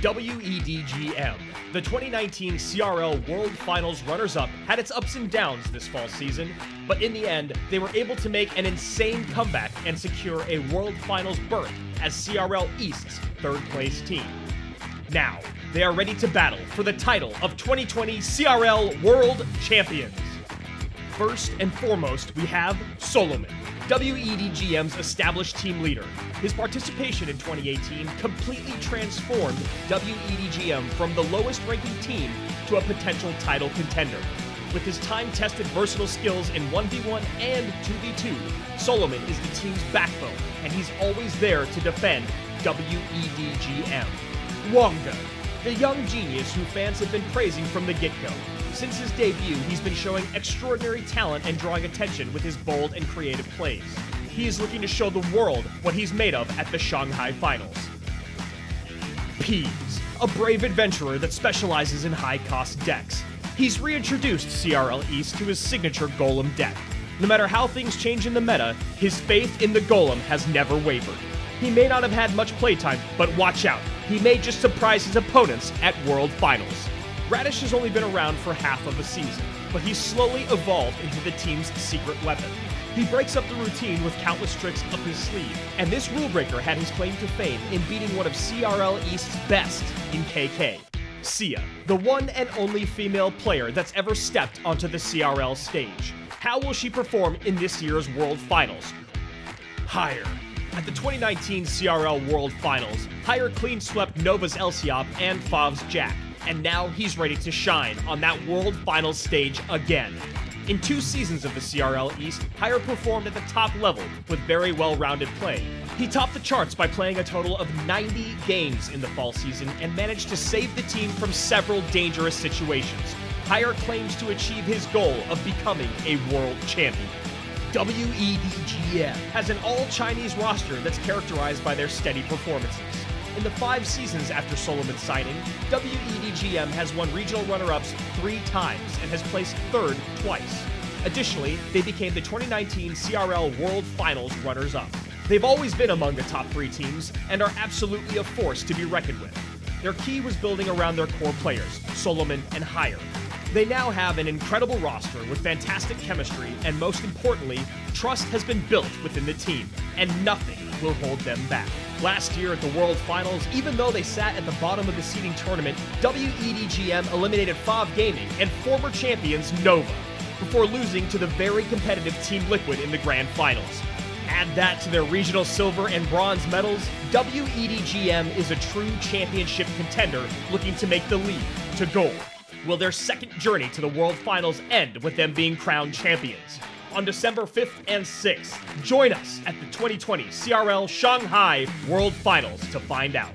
WEDGM. The 2019 CRL World Finals runners up had its ups and downs this fall season, but in the end, they were able to make an insane comeback and secure a World Finals berth as CRL East's third place team. Now, they are ready to battle for the title of 2020 CRL World Champions. First and foremost, we have Solomon, WEDGM's established team leader. His participation in 2018 completely transformed WEDGM from the lowest ranking team to a potential title contender. With his time tested versatile skills in 1v1 and 2v2, Solomon is the team's backbone, and he's always there to defend WEDGM. Wonga, the young genius who fans have been praising from the get go. Since his debut, he's been showing extraordinary talent and drawing attention with his bold and creative plays. He is looking to show the world what he's made of at the Shanghai Finals. Peas, a brave adventurer that specializes in high cost decks. He's reintroduced CRL East to his signature Golem deck. No matter how things change in the meta, his faith in the Golem has never wavered. He may not have had much playtime, but watch out, he may just surprise his opponents at World Finals. Radish has only been around for half of a season, but he's slowly evolved into the team's secret weapon. He breaks up the routine with countless tricks up his sleeve, and this rulebreaker had his claim to fame in beating one of CRL East's best in KK. Sia, the one and only female player that's ever stepped onto the CRL stage. How will she perform in this year's World Finals? Higher. At the 2019 CRL World Finals, Higher clean swept Nova's Elsiop and Fav's Jack, and now he's ready to shine on that World Finals stage again. In two seasons of the CRL East, Higher performed at the top level with very well rounded play. He topped the charts by playing a total of 90 games in the fall season and managed to save the team from several dangerous situations. Higher claims to achieve his goal of becoming a world champion. WEDGM has an all Chinese roster that's characterized by their steady performances. In the five seasons after Solomon's signing, WEDGM has won regional runner ups three times and has placed third twice. Additionally, they became the 2019 CRL World Finals runners up. They've always been among the top three teams and are absolutely a force to be reckoned with. Their key was building around their core players, Solomon and Higher. They now have an incredible roster with fantastic chemistry, and most importantly, trust has been built within the team, and nothing will hold them back. Last year at the World Finals, even though they sat at the bottom of the seeding tournament, WEDGM eliminated Fav Gaming and former champions Nova, before losing to the very competitive Team Liquid in the Grand Finals. Add that to their regional silver and bronze medals, WEDGM is a true championship contender looking to make the leap to gold. Will their second journey to the World Finals end with them being crowned champions? On December 5th and 6th, join us at the 2020 CRL Shanghai World Finals to find out.